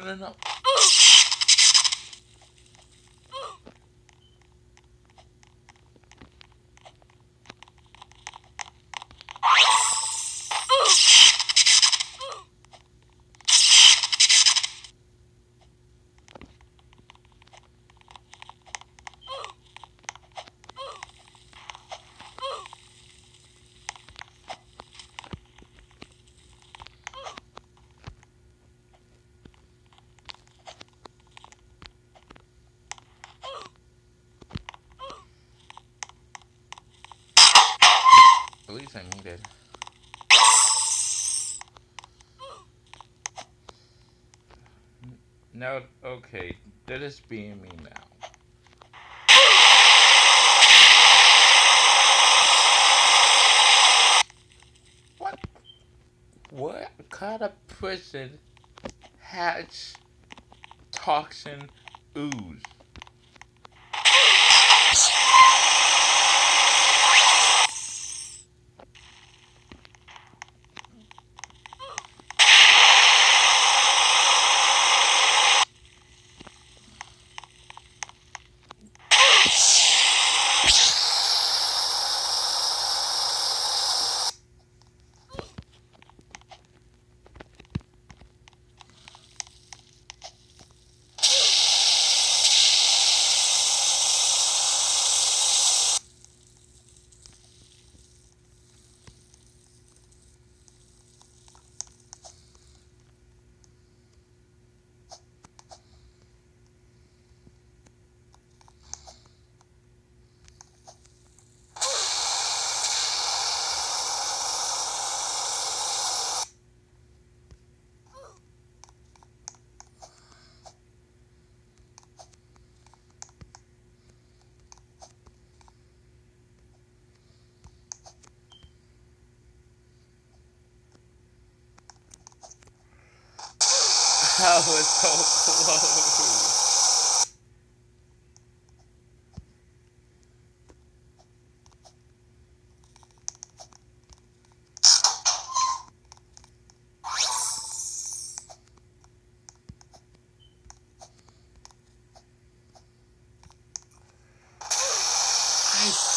Genau. At least I needed. Now, okay, that is being me now. What? What kind of prison hatch toxin ooze? I was so close.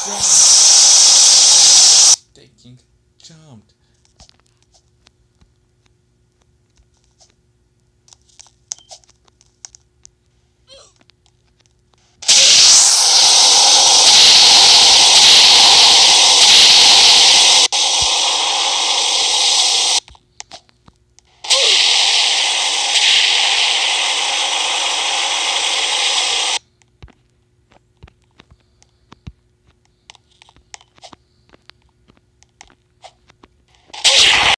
I.